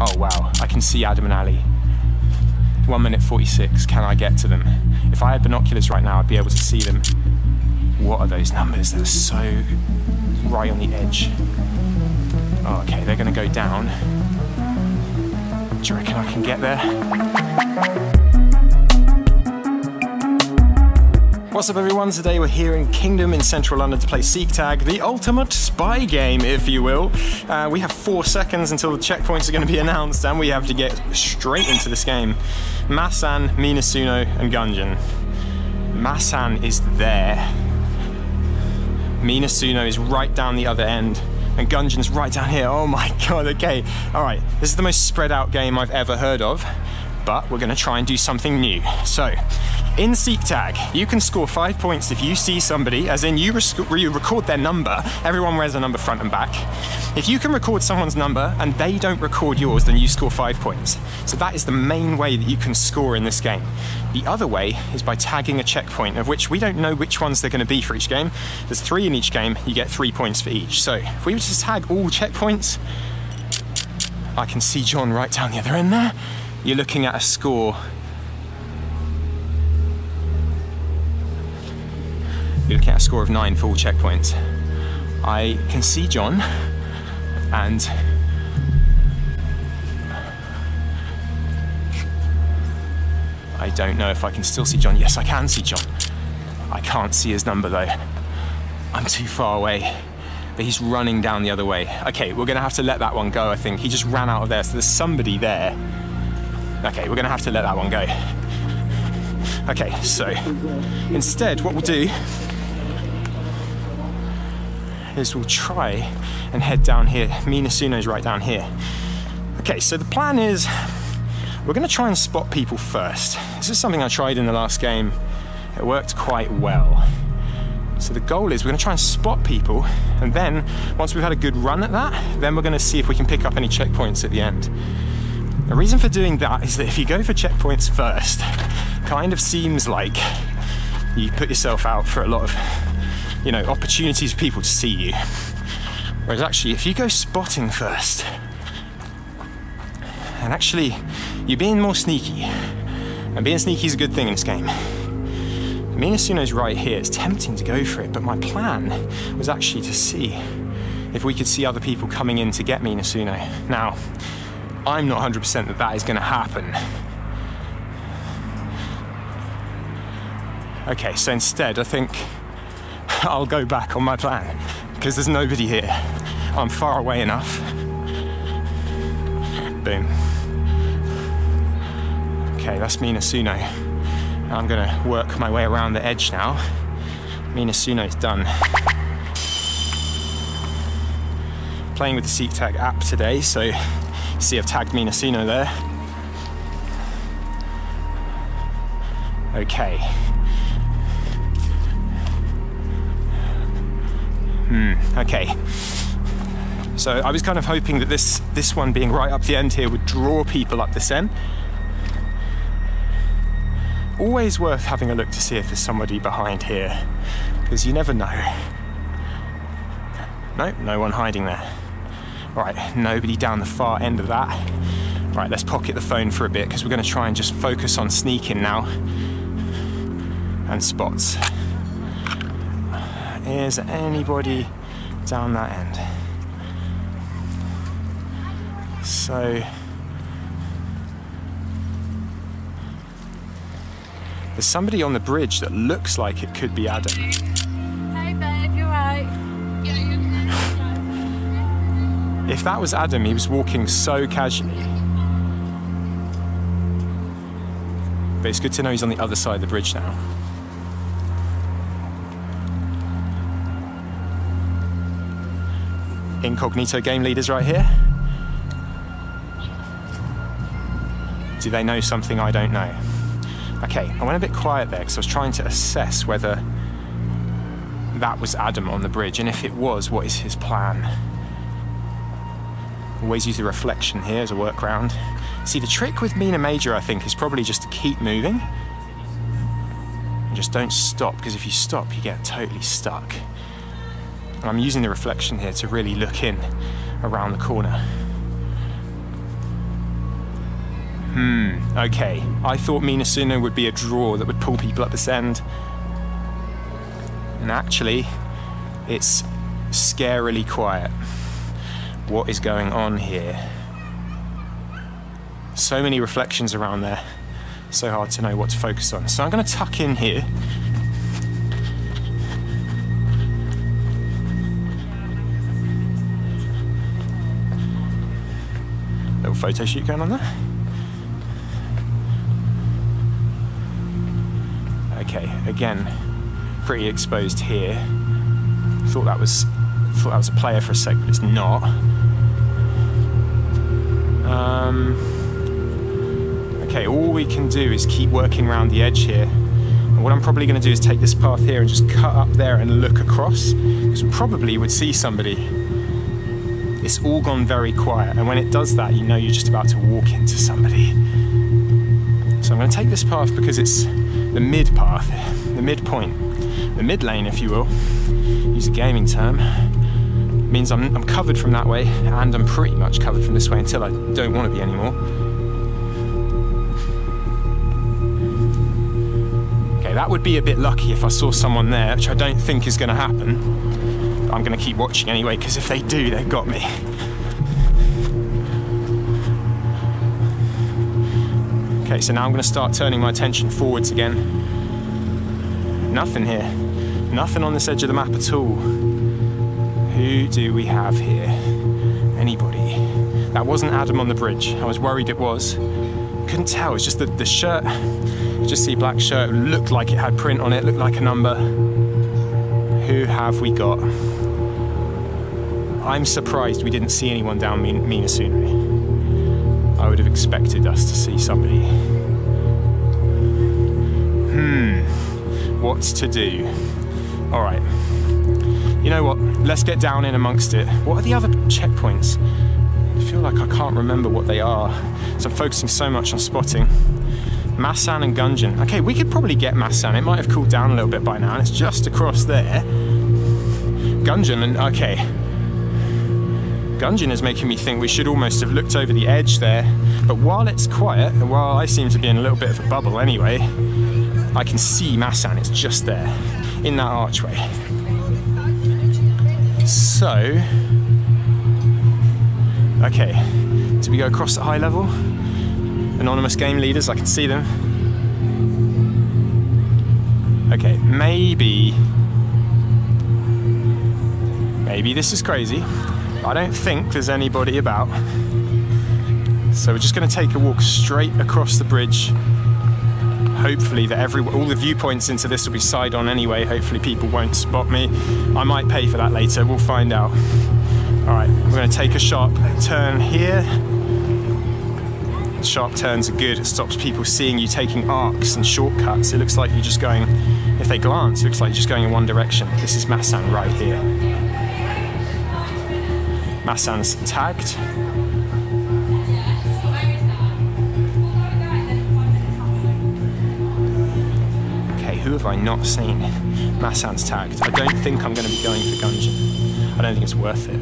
Oh wow, I can see Adam and Ali. 1 minute 46, can I get to them? If I had binoculars right now, I'd be able to see them. What are those numbers? They're so right on the edge. Oh, okay, they're gonna go down. Do you reckon I can get there? What's up everyone, today we're here in Kingdom in central London to play Seektag, the ultimate spy game if you will. Uh, we have four seconds until the checkpoints are going to be announced and we have to get straight into this game. Masan, Minasuno and Gungeon. Masan is there. Minasuno is right down the other end and Gungeon's right down here. Oh my god, okay. Alright, this is the most spread out game I've ever heard of, but we're going to try and do something new. So, in Seektag, you can score five points if you see somebody, as in you, you record their number, everyone wears a number front and back. If you can record someone's number and they don't record yours, then you score five points. So that is the main way that you can score in this game. The other way is by tagging a checkpoint, of which we don't know which ones they're going to be for each game. There's three in each game, you get three points for each. So if we were to tag all checkpoints, I can see Jon right down the other end there. You're looking at a score You're looking at a score of nine full checkpoints. I can see Jon and I don't know if I can still see Jon. Yes, I can see Jon. I can't see his number though. I'm too far away. But he's running down the other way. Okay, we're gonna have to let that one go, I think. He just ran out of there, so there's somebody there. Okay, we're gonna have to let that one go. Okay, so instead, what we'll do is we'll try and head down here. Minasuno's right down here. Okay, so the plan is we're gonna try and spot people first. This is something I tried in the last game. It worked quite well. So the goal is we're gonna try and spot people, and then once we've had a good run at that, then we're gonna see if we can pick up any checkpoints at the end. The reason for doing that is that if you go for checkpoints first, kind of seems like you put yourself out for a lot of you know, opportunities for people to see you. Whereas actually, if you go spotting first, and actually you're being more sneaky, and being sneaky is a good thing in this game. Minasuno's right here, it's tempting to go for it, but my plan was actually to see if we could see other people coming in to get Minasuno. Now, I'm not 100% that that is going to happen. Okay, so instead, I think I'll go back on my plan because there's nobody here. I'm far away enough. Boom. Okay, that's Minasuno. I'm gonna work my way around the edge now. Minasuno's done. Playing with the Seektag app today, so see I've tagged Minasuno there. Okay, Hmm, okay. So I was kind of hoping that this, this one being right up the end here would draw people up this end. Always worth having a look to see if there's somebody behind here, because you never know. No, no one hiding there. Right, nobody down the far end of that. Right, let's pocket the phone for a bit, because we're going to try and just focus on sneaking now. And spots. Is anybody down that end? So there's somebody on the bridge that looks like it could be Adam. Hey babe, you right? If that was Adam, he was walking so casually. But it's good to know he's on the other side of the bridge now. Incognito game leaders right here. Do they know something I don't know? Okay, I went a bit quiet there because I was trying to assess whether that was Adam on the bridge, and if it was, what is his plan? Always use the reflection here as a workaround. See, the trick with Mina Major, I think, is probably just to keep moving. And just don't stop, because if you stop, you get totally stuck. And I'm using the reflection here to really look in around the corner. Hmm, okay. I thought Minasuno would be a draw that would pull people up this end. And actually, it's scarily quiet. What is going on here? So many reflections around there. So hard to know what to focus on. So I'm going to tuck in here. Little photo shoot going on there. Okay, again, pretty exposed here. Thought that was thought that was a player for a sec, but it's not. Um, okay, all we can do is keep working around the edge here. And what I'm probably going to do is take this path here and just cut up there and look across, because we probably would see somebody. It's all gone very quiet, and when it does that, you know you're just about to walk into somebody. So I'm going to take this path because it's the mid path, the midpoint, the mid lane, if you will. Use a gaming term. means I'm, I'm covered from that way, and I'm pretty much covered from this way until I don't want to be anymore. Okay, that would be a bit lucky if I saw someone there, which I don't think is going to happen. I'm going to keep watching anyway, because if they do, they've got me. Okay, so now I'm going to start turning my attention forwards again. Nothing here. Nothing on this edge of the map at all. Who do we have here? Anybody? That wasn't Adam on the bridge. I was worried it was. Couldn't tell. It's just that the shirt, just see black shirt, looked like it had print on it, looked like a number. Who have we got? I'm surprised we didn't see anyone down Minasuno. I would have expected us to see somebody. Hmm, what's to do? All right, you know what? Let's get down in amongst it. What are the other checkpoints? I feel like I can't remember what they are, so I'm focusing so much on spotting. Masan and Gungeon. Okay, we could probably get Masan. It might have cooled down a little bit by now, and it's just across there. Gungeon, and okay, Gungeon is making me think we should almost have looked over the edge there. But while it's quiet, and while I seem to be in a little bit of a bubble anyway, I can see Massan, it's just there, in that archway. So, okay, do we go across at high level? Anonymous game leaders, I can see them. Okay, maybe, maybe this is crazy. I don't think there's anybody about. So we're just going to take a walk straight across the bridge. Hopefully that every all the viewpoints into this will be side on anyway. Hopefully people won't spot me. I might pay for that later. We'll find out. All right, we're going to take a sharp turn here. Sharp turns are good. It stops people seeing you taking arcs and shortcuts. It looks like you're just going, if they glance, it looks like you're just going in one direction. This is Massan right here. Masan's tagged. Okay, who have I not seen? Massan's tagged. I don't think I'm going to be going for Gungeon. I don't think it's worth it.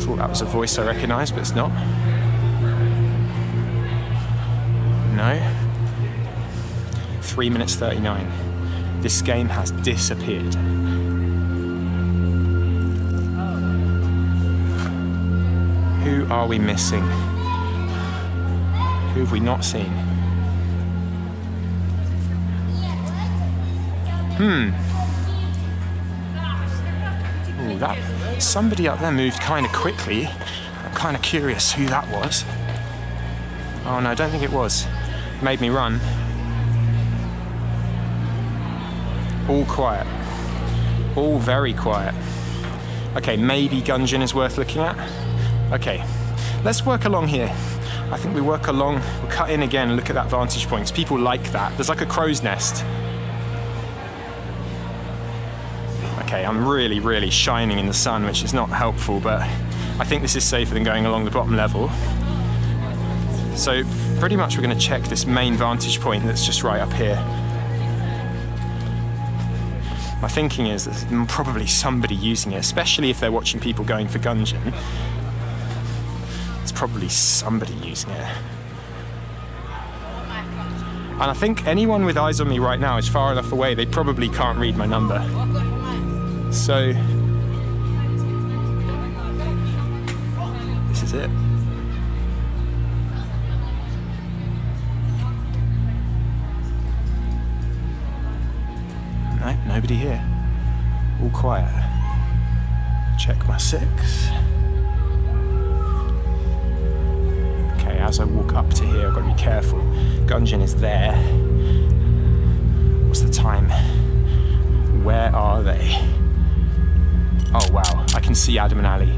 Thought that was a voice I recognised, but it's not. No. 3 minutes 39 this game has disappeared. Who are we missing? Who have we not seen? Hmm. Ooh, that somebody up there moved kind of quickly. I'm kind of curious who that was. Oh no, I don't think it was. Made me run. All quiet. All very quiet. Okay, maybe Gungeon is worth looking at. Okay, let's work along here. I think we work along, we'll cut in again and look at that vantage point. People like that. There's like a crow's nest. Okay, I'm really, really shining in the sun, which is not helpful, but I think this is safer than going along the bottom level. So pretty much we're going to check this main vantage point that's just right up here. My thinking is there's probably somebody using it, especially if they're watching people going for Gungeon. It's probably somebody using it. And I think anyone with eyes on me right now is far enough away, they probably can't read my number. So, this is it. Nobody here. All quiet. Check my six. Okay, as I walk up to here, I've got to be careful. Gungeon is there. What's the time? Where are they? Oh wow, I can see Adam and Ali.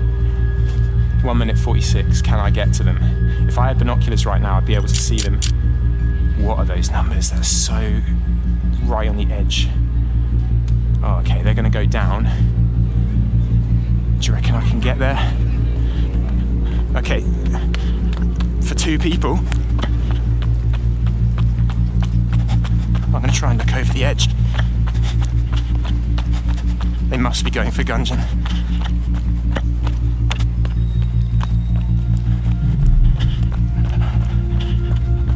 1 minute 46, can I get to them? If I had binoculars right now, I'd be able to see them. What are those numbers? They're so right on the edge. Oh, okay, they're gonna go down. Do you reckon I can get there? Okay, for two people, I'm gonna try and look over the edge. They must be going for Gungeon.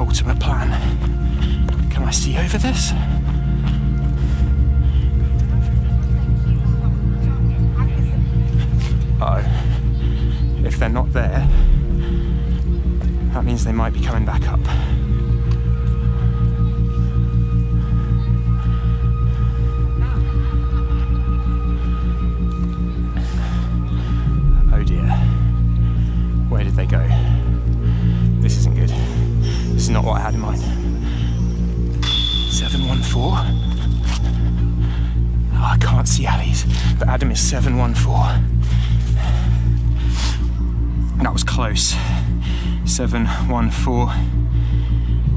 Ultimate plan. Can I see over this? If they're not there, that means they might be coming back up. Oh dear. Where did they go? This isn't good. This is not what I had in mind. 714? Oh, I can't see Ali's, but Adam is 714. That was close. 714.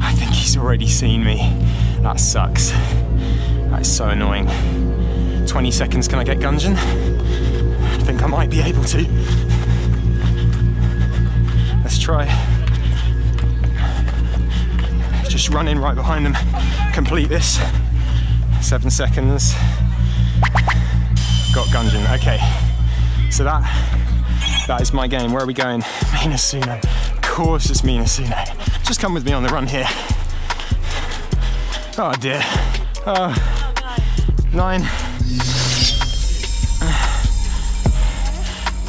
I think he's already seen me. That sucks. That is so annoying. 20 seconds, can I get Gungeon? I think I might be able to. Let's try. Just run in right behind them, complete this. Seven seconds. Got Gungeon, okay. So that that is my game. Where are we going? Minasuno. Of course it's Minasuno. Just come with me on the run here. Oh dear. Oh, nine.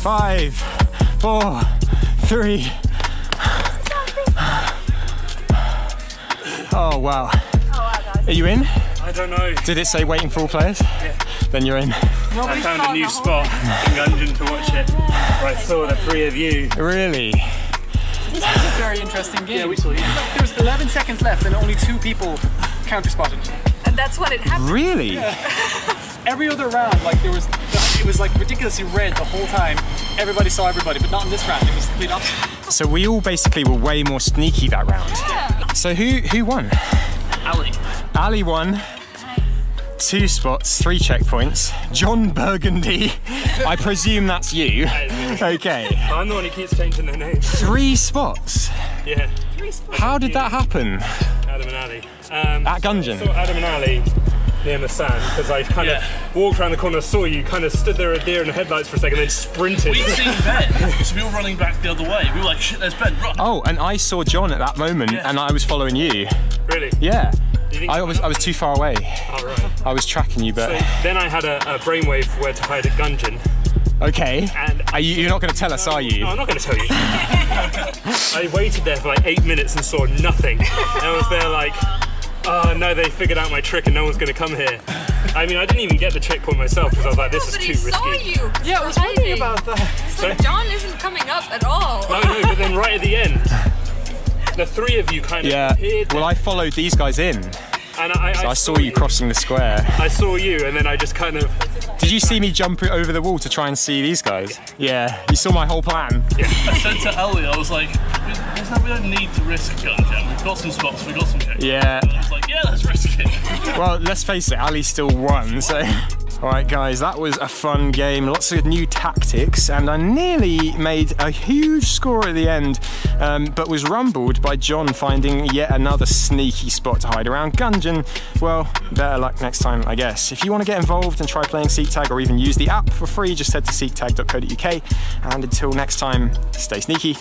Five, four, three. Oh wow. Oh, are you in? I don't know. Did it say waiting for all players? Yeah. Then you're in. I found a new spot in Gungeon to watch it. Where I saw the three of you. Really? This was a very interesting game. Yeah, we saw you. There was 11 seconds left and only two people counter spotted. And that's when it happened. Really? Every other round, like there was, it was like ridiculously red the whole time. Everybody saw everybody, but not in this round. It was the complete opposite. So we all basically were way more sneaky that round. Yeah. So who who won? Ali. Ali won. Two spots, three checkpoints. Jon Burgandy. I presume that's you. Okay. I'm the one who keeps changing their names. Three spots. Yeah, Three spots. How did that happen? Adam and Ali. Um, At Gungeon? saw Adam and Ali near the sand because I kind Yeah. of walked around the corner, saw you, kind of stood there a deer in the headlights for a second, then sprinted. We'd seen Ben, so we were running back the other way. We were like, shit, there's Ben, run. Oh, and I saw Jon at that moment Yeah. and I was following you. really? Yeah. You think I was I was too far away. All right. I was tracking you, So but then I had a, a brainwave for where to hide at Gungeon, okay. and Are you, you're not going to tell us, are you? No, I'm not going to tell you. I waited there for like eight minutes and saw nothing. And I was there like, oh no, they figured out my trick and no one's going to come here. I mean, I didn't even get the checkpoint myself because I was like, this is Nobody too saw you. Yeah, I was wondering about that. So- Jon isn't coming up at all. No, no, but then right at the end, the three of you kind of Yeah. appeared. Well, I followed these guys in. and I, I, I saw you crossing the square. I saw you, and then I just kind of. Did you see me jump over the wall to try and see these guys? Yeah. You saw my whole plan. I said to Ellie, I was like, we don't need to risk Gungeon. We've got some spots, we've got some checks. Yeah. And I was like, yeah, let's risk it. Well, let's face it, Ali still won, so All right, guys, that was a fun game. Lots of new tactics, and I nearly made a huge score at the end, um, but was rumbled by Jon finding yet another sneaky spot to hide around Gungeon. Well, better luck next time, I guess. If you want to get involved and try playing SeekTag or even use the app for free, just head to seektag.co.uk. And until next time, stay sneaky.